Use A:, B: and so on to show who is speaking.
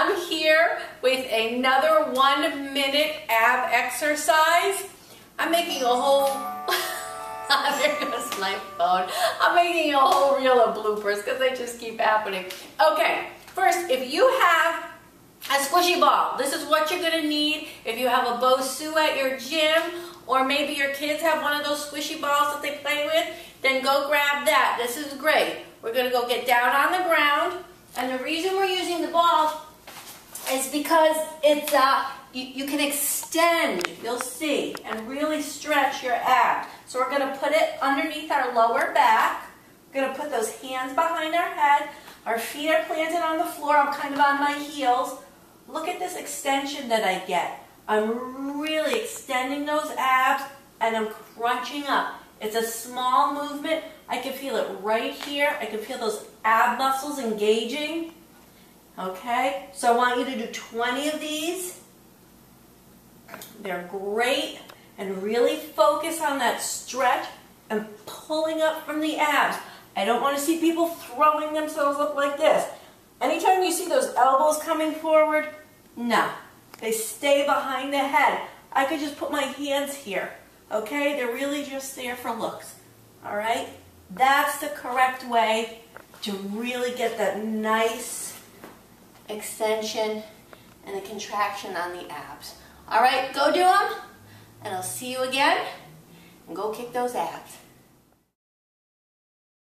A: I'm here with another one minute ab exercise. I'm making a whole, there goes my phone. I'm making a whole reel of bloopers because they just keep happening. Okay, first, if you have a squishy ball, this is what you're gonna need. If you have a Bosu at your gym, or maybe your kids have one of those squishy balls that they play with, then go grab that. This is great. We're gonna go get down on the ground. And the reason we're using the ball is because it's uh, you, you can extend, you'll see, and really stretch your abs. So we're gonna put it underneath our lower back. We're gonna put those hands behind our head. Our feet are planted on the floor. I'm kind of on my heels. Look at this extension that I get. I'm really extending those abs and I'm crunching up. It's a small movement. I can feel it right here. I can feel those ab muscles engaging. Okay, so I want you to do 20 of these. They're great. And really focus on that stretch and pulling up from the abs. I don't want to see people throwing themselves up like this. Anytime you see those elbows coming forward, no. They stay behind the head. I could just put my hands here. Okay? They're really just there for looks. All right? That's the correct way to really get that nice extension and the contraction on the abs. All right, go do them, and I'll see you again, and go kick those abs.